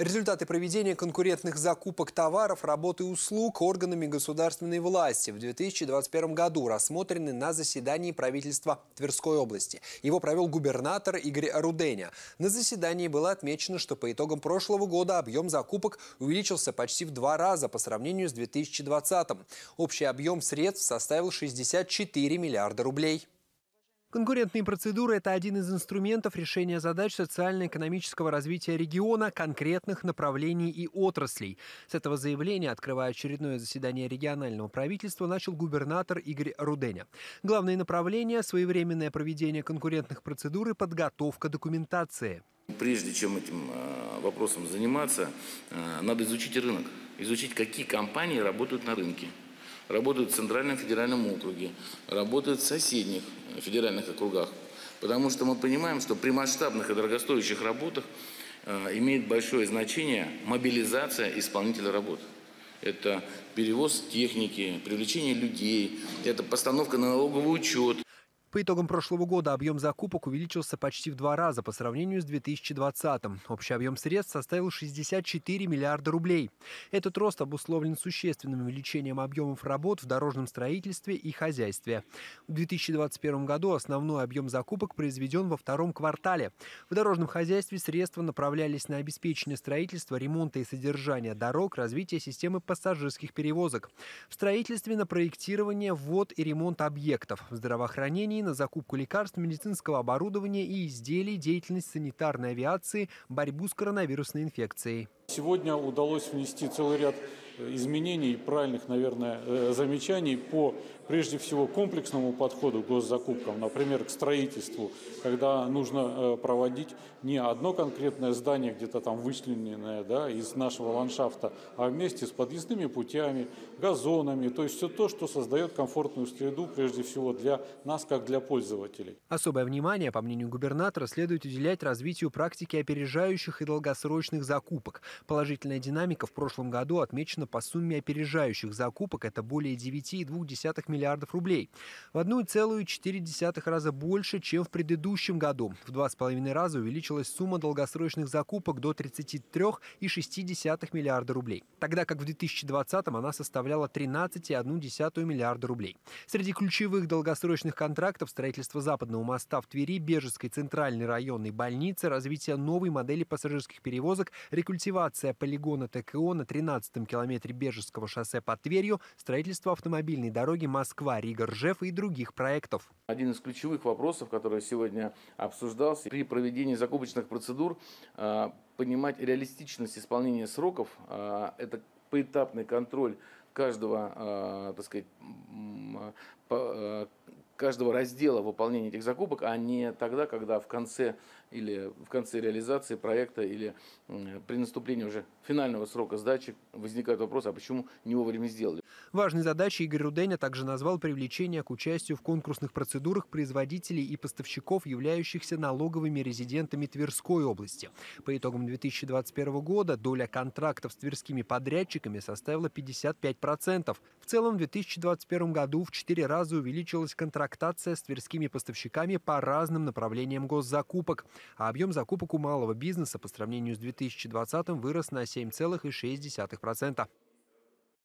Результаты проведения конкурентных закупок товаров, работы и услуг органами государственной власти в 2021 году рассмотрены на заседании правительства Тверской области. Его провел губернатор Игорь Руденя. На заседании было отмечено, что по итогам прошлого года объем закупок увеличился почти в два раза по сравнению с 2020. Общий объем средств составил 64 миллиарда рублей. Конкурентные процедуры – это один из инструментов решения задач социально-экономического развития региона, конкретных направлений и отраслей. С этого заявления, открывая очередное заседание регионального правительства, начал губернатор Игорь Руденя. Главные направления – своевременное проведение конкурентных процедур и подготовка документации. Прежде чем этим э, вопросом заниматься, э, надо изучить рынок, изучить, какие компании работают на рынке работают в Центральном федеральном округе, работают в соседних федеральных округах. Потому что мы понимаем, что при масштабных и дорогостоящих работах э, имеет большое значение мобилизация исполнителя работ. Это перевоз техники, привлечение людей, это постановка на налоговый учет. По итогам прошлого года объем закупок увеличился почти в два раза по сравнению с 2020 -м. Общий объем средств составил 64 миллиарда рублей. Этот рост обусловлен существенным увеличением объемов работ в дорожном строительстве и хозяйстве. В 2021 году основной объем закупок произведен во втором квартале. В дорожном хозяйстве средства направлялись на обеспечение строительства, ремонта и содержания дорог, развитие системы пассажирских перевозок. В строительстве на проектирование, ввод и ремонт объектов. В здравоохранении на закупку лекарств, медицинского оборудования и изделий, деятельность санитарной авиации, борьбу с коронавирусной инфекцией. Сегодня удалось внести целый ряд изменений, правильных, наверное, э, замечаний по, прежде всего, комплексному подходу к госзакупкам, например, к строительству, когда нужно э, проводить не одно конкретное здание, где-то там вычлененное да, из нашего ландшафта, а вместе с подъездными путями, газонами, то есть все то, что создает комфортную среду, прежде всего, для нас, как для пользователей. Особое внимание, по мнению губернатора, следует уделять развитию практики опережающих и долгосрочных закупок. Положительная динамика в прошлом году отмечена по сумме опережающих закупок – это более 9,2 миллиардов рублей. В 1,4 раза больше, чем в предыдущем году. В 2,5 раза увеличилась сумма долгосрочных закупок до 33,6 миллиарда рублей. Тогда как в 2020 она составляла 13,1 миллиарда рублей. Среди ключевых долгосрочных контрактов строительство западного моста в Твери, Бежецкой центральной районной больницы, развитие новой модели пассажирских перевозок, рекультивация полигона ТКО на 13 километре километре Бежевского шоссе под Тверью, строительство автомобильной дороги Москва-Рига-Ржев и других проектов. Один из ключевых вопросов, который сегодня обсуждался, при проведении закупочных процедур а, понимать реалистичность исполнения сроков, а, это поэтапный контроль каждого, а, так сказать, каждого раздела выполнения этих закупок, а не тогда, когда в конце или в конце реализации проекта или при наступлении уже финального срока сдачи возникает вопрос, а почему не вовремя сделали. Важной задачей Игорь Руденя также назвал привлечение к участию в конкурсных процедурах производителей и поставщиков, являющихся налоговыми резидентами Тверской области. По итогам 2021 года доля контрактов с тверскими подрядчиками составила 55%. В целом в 2021 году в 4 раза увеличилась контрактация с тверскими поставщиками по разным направлениям госзакупок а объем закупок у малого бизнеса по сравнению с 2020 вырос на 7,6%.